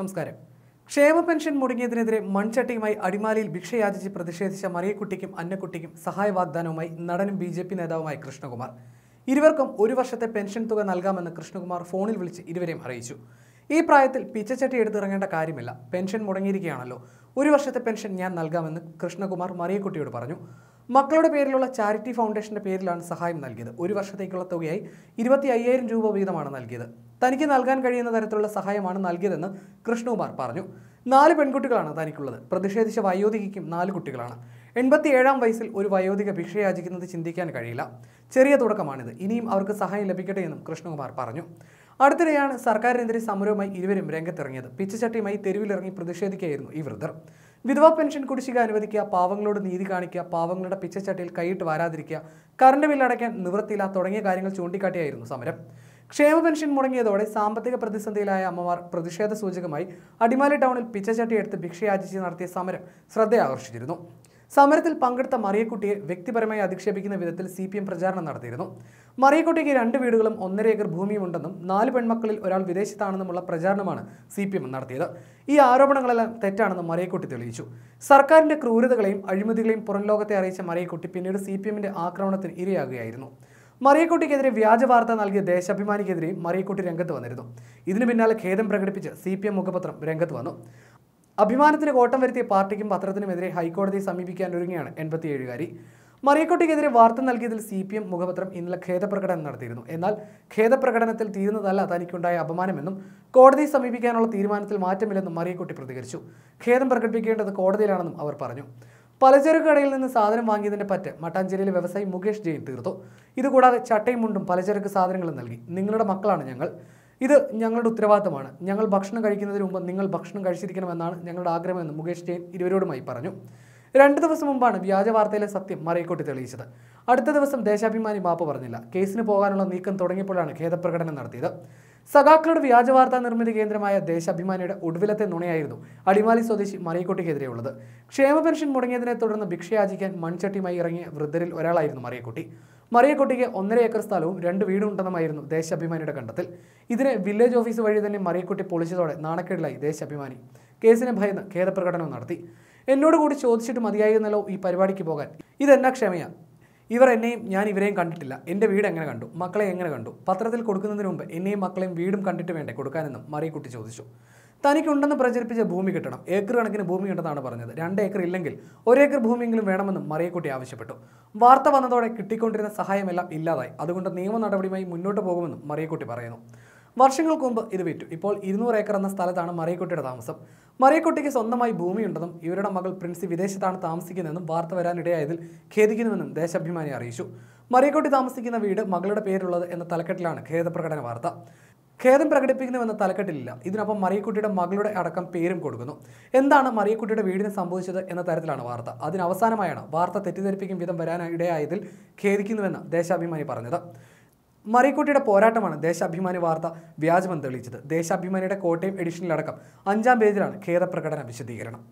നമസ്കാരം. ക്ഷേമ പെൻഷൻ മുടങ്ങിയതിനെതിരെ മൺചട്ടിയുമായി അടിമാലിയിൽ ഭിക്ഷയാചിച്ച് പ്രതിഷേധിച്ച മറിയക്കുട്ടിക്കും അന്നക്കുട്ടിക്കും സഹായ വാഗ്ദാനവുമായി നടനും ബി ജെ പി നേതാവുമായി കൃഷ്ണകുമാർ. ഇരുവർക്കും ഒരു വർഷത്തെ പെൻഷൻ തുക നൽകാമെന്ന് കൃഷ്ണകുമാർ ഫോണിൽ വിളിച്ച് ഇരുവരെയും അറിയിച്ചു. ഈ പ്രായത്തിൽ പിച്ചച്ചട്ടി എടുത്തിറങ്ങേണ്ട കാര്യമില്ല. പെൻഷൻ മുടങ്ങിയിരിക്കുകയാണല്ലോ. ഒരു വർഷത്തെ പെൻഷൻ ഞാൻ നൽകാമെന്ന് കൃഷ്ണകുമാർ മറിയക്കുട്ടിയോട് പറഞ്ഞു. മക്കളുടെ പേരിലുള്ള ചാരിറ്റി ഫൗണ്ടേഷന്റെ പേരിലാണ് സഹായം നൽകിയത്. ഒരു വർഷത്തേക്കുള്ള തുകയായി ഇരുപത്തി രൂപ വീതമാണ് നൽകിയത്. തനിക്ക് നൽകാൻ കഴിയുന്ന തരത്തിലുള്ള സഹായമാണ് നൽകിയതെന്ന് കൃഷ്ണകുമാർ പറഞ്ഞു. നാല് പെൺകുട്ടികളാണ് തനിക്കുള്ളത്. പ്രതിഷേധിച്ച വയോധികയ്ക്കും നാല് കുട്ടികളാണ്. എൺപത്തിയേഴാം വയസ്സിൽ ഒരു വയോധിക ഭിക്ഷയാചിക്കുന്നത് ചിന്തിക്കാൻ കഴിയില്ല. ചെറിയ തുടക്കമാണിത്. ഇനിയും അവർക്ക് സഹായം ലഭിക്കട്ടെ എന്നും കൃഷ്ണകുമാർ പറഞ്ഞു. അടുത്തിടെയാണ് സർക്കാരിനെതിരെ സമരവുമായി ഇരുവരും രംഗത്തിറങ്ങിയത്. പിച്ചച്ചട്ടിയുമായി തെരുവിലിറങ്ങി പ്രതിഷേധിക്കുകയായിരുന്നു ഈ വൃദ്ധർ. വിധവാ പെൻഷൻ കുടിശ്ശിക അനുവദിക്കുക പാവങ്ങളോട് നീതി കാണിക്കുക പാവങ്ങളുടെ പിച്ചച്ചട്ടിയിൽ കൈയിട്ട് വാരാതിരിക്കുക കറണ്ട് ബില്ല് അടയ്ക്കാൻ നിവൃത്തിയില്ല തുടങ്ങിയ കാര്യങ്ങൾ ചൂണ്ടിക്കാട്ടിയായിരുന്നു സമരം. ക്ഷേമ പെൻഷൻ മുടങ്ങിയതോടെ സാമ്പത്തിക പ്രതിസന്ധിയിലായ അമ്മമാർ പ്രതിഷേധ സൂചകമായി അടിമാലി ടൗണിൽ പിച്ചച്ചട്ടി എടുത്ത് ഭിക്ഷയാചിച്ച് നടത്തിയ സമരം ശ്രദ്ധയാകർഷിച്ചിരുന്നു. സമരത്തിൽ പങ്കെടുത്ത മറിയക്കുട്ടിയെ വ്യക്തിപരമായി അധിക്ഷേപിക്കുന്ന വിധത്തിൽ സി പി എം പ്രചാരണം നടത്തിയിരുന്നു. മറിയക്കുട്ടിക്ക് രണ്ട് വീടുകളും ഒന്നര ഏക്കർ ഭൂമിയുമുണ്ടെന്നും നാല് പെൺമക്കളിൽ ഒരാൾ വിദേശത്താണെന്നുമുള്ള പ്രചാരണമാണ് സി പി എം നടത്തിയത്. ഈ ആരോപണങ്ങളെല്ലാം തെറ്റാണെന്ന് മറിയക്കുട്ടി തെളിയിച്ചു. സർക്കാരിന്റെ ക്രൂരതകളെയും അഴിമതികളെയും പുറം ലോകത്തെ അറിയിച്ച മറിയക്കുട്ടി പിന്നീട് സി പി എമ്മിന്റെ ആക്രമണത്തിന് ഇരയാകുകയായിരുന്നു. മറിയക്കുട്ടിക്കെതിരെ വ്യാജ വാർത്ത നൽകിയ ദേശാഭിമാനിക്കെതിരെ മറിയക്കുട്ടി രംഗത്ത് വന്നിരുന്നു. ഇതിനു പിന്നാലെ ഖേദം പ്രകടിപ്പിച്ച് സി പി എം മുഖപത്രം രംഗത്ത് വന്നു. അഭിമാനത്തിന് കോട്ടം വരുത്തിയ പാർട്ടിക്കും പത്രത്തിനുമെതിരെ ഹൈക്കോടതിയെ സമീപിക്കാൻ ഒരുങ്ങിയാണ് എൺപത്തിയേഴുകാരി. മറിയക്കുട്ടിക്കെതിരെ വാർത്ത നൽകിയതിൽ സി പി എം മുഖപത്രം ഇന്നലെ ഖേദപ്രകടനം നടത്തിയിരുന്നു. എന്നാൽ ഖേദപ്രകടനത്തിൽ തീരുന്നതല്ല തനിക്കുണ്ടായ അപമാനമെന്നും കോടതിയെ സമീപിക്കാനുള്ള തീരുമാനത്തിൽ മാറ്റമില്ലെന്നും മറിയക്കുട്ടി പ്രതികരിച്ചു. ഖേദം പ്രകടിപ്പിക്കേണ്ടത് കോടതിയിലാണെന്നും അവർ പറഞ്ഞു. പലചരക്ക് കടയിൽ നിന്ന് സാധനം വാങ്ങിയതിന്റെ പറ്റ് മട്ടാഞ്ചേരിയിലെ വ്യവസായി മുകേഷ് ജെയിൻ തീർത്തു. ഇതുകൂടാതെ ചട്ടയും മുണ്ടും പലചരക്ക് സാധനങ്ങളും നൽകി. നിങ്ങളുടെ മക്കളാണ് ഞങ്ങൾ. ഇത് ഞങ്ങളുടെ ഉത്തരവാദിത്തമാണ്. ഞങ്ങൾ ഭക്ഷണം കഴിക്കുന്നതിന് മുമ്പ് നിങ്ങൾ ഭക്ഷണം കഴിച്ചിരിക്കണമെന്നാണ് ഞങ്ങളുടെ ആഗ്രഹമെന്ന് മുകേഷ് ജെയിൻ ഇരുവരോടുമായി പറഞ്ഞു. രണ്ട് ദിവസം മുമ്പാണ് വ്യാജ വാർത്തയിലെ സത്യം മറൈക്കോട്ടി തെളിയിച്ചത്. അടുത്ത ദിവസം ദേശാഭിമാനി മാപ്പ് പറഞ്ഞില്ല. കേസിന് പോകാനുള്ള നീക്കം തുടങ്ങിയപ്പോഴാണ് ഖേദപ്രകടനം നടത്തിയത്. സഖാക്കളുടെ വ്യാജ വാർത്താ നിർമ്മിതി കേന്ദ്രമായ ദേശാഭിമാനിയുടെ ഒടുവിലത്തെ നുണയായിരുന്നു അടിമാലി സ്വദേശി മറിയക്കുട്ടിക്കെതിരെയുള്ളത്. ക്ഷേമ പെൻഷൻ മുടങ്ങിയതിനെ തുടർന്ന് ഭിക്ഷയാചിക്കാൻ മൺചട്ടിയുമായി ഇറങ്ങിയ വൃദ്ധരിൽ ഒരാളായിരുന്നു മറിയക്കുട്ടി. മറിയക്കുട്ടിക്ക് ഒന്നര ഏക്കർ സ്ഥലവും രണ്ട് വീടും ഉണ്ടെന്നുമായിരുന്നു ദേശാഭിമാനിയുടെ കണ്ടെത്തൽ. ഇതിനെ വില്ലേജ് ഓഫീസ് വഴി തന്നെ മറിയക്കുട്ടി പൊളിച്ചതോടെ നാണക്കേടിലായി ദേശാഭിമാനി. കേസിനെ ഭയന്ന് ഖേദപ്രകടനം നടത്തി. എന്നോട് കൂടി ചോദിച്ചിട്ട് മതിയായിരുന്നല്ലോ ഈ പരിപാടിക്ക് പോകാൻ. ഇതെന്നാ ക്ഷമയാണ് ഇവർ എന്നെയും ഞാൻ ഇവരെയും കണ്ടിട്ടില്ല. എന്റെ വീട് എങ്ങനെ കണ്ടു? മക്കളെ എങ്ങനെ കണ്ടു? പത്രത്തിൽ കൊടുക്കുന്നതിന് മുമ്പ് എന്നെയും മക്കളെയും വീടും കണ്ടിട്ട് വേണ്ടേ കൊടുക്കാനെന്നും മറിയക്കുട്ടി ചോദിച്ചു. തനിക്കുണ്ടെന്ന് പ്രചരിപ്പിച്ച ഭൂമി കിട്ടണം. ഏക്കർ കണക്കിന് ഭൂമി ഉണ്ടെന്നാണ് പറഞ്ഞത്. രണ്ട് ഏക്കർ ഇല്ലെങ്കിൽ ഒരേക്കർ ഭൂമിയെങ്കിലും വേണമെന്നും മറിയക്കുട്ടി ആവശ്യപ്പെട്ടു. വാർത്ത വന്നതോടെ കിട്ടിക്കൊണ്ടിരുന്ന സഹായമെല്ലാം ഇല്ലാതായി. അതുകൊണ്ട് നിയമ നടപടിയുമായി മുന്നോട്ട് പോകുമെന്നും മറിയക്കുട്ടി പറയുന്നു. വർഷങ്ങൾക്ക് മുമ്പ് ഇത് വിറ്റു. ഇപ്പോൾ ഇരുന്നൂറ് ഏക്കർ എന്ന സ്ഥലത്താണ് മറിയക്കുട്ടിയുടെ താമസം. മറിയക്കുട്ടിക്ക് സ്വന്തമായി ഭൂമിയുണ്ടെന്നും ഇവരുടെ മകൾ പ്രിൻസി വിദേശത്താണ് താമസിക്കുന്നതെന്നും വാർത്ത വരാനിടയായതിൽ ഖേദിക്കുന്നുവെന്നും ദേശാഭിമാനി അറിയിച്ചു. മറിയക്കുട്ടി താമസിക്കുന്ന വീട് മകളുടെ പേരുള്ളത് എന്ന തലക്കെട്ടിലാണ് ഖേദപ്രകടന വാർത്ത. ഖേദം പ്രകടിപ്പിക്കുന്നുവെന്ന തലക്കെട്ടിലില്ല. ഇതിനൊപ്പം മറിയക്കുട്ടിയുടെ മകളുടെ അടക്കം പേരും കൊടുക്കുന്നു. എന്താണ് മറിയക്കുട്ടിയുടെ വീടിന് സംഭവിച്ചത് എന്ന തരത്തിലാണ് വാർത്ത. അതിനവസാനമായാണ് വാർത്ത തെറ്റിദ്ധരിപ്പിക്കും വിധം വരാനിടയായതിൽ ഖേദിക്കുന്നുവെന്ന് ദേശാഭിമാനി പറഞ്ഞത്. മറിയക്കുട്ടിയുടെ പോരാട്ടമാണ് ദേശാഭിമാനി വാർത്ത വ്യാജമെന്ന് തെളിയിച്ചത്. ദേശാഭിമാനിയുടെ കോട്ടയം എഡിഷനിലടക്കം അഞ്ചാം പേജിലാണ് ഖേദപ്രകടന വിശദീകരണം.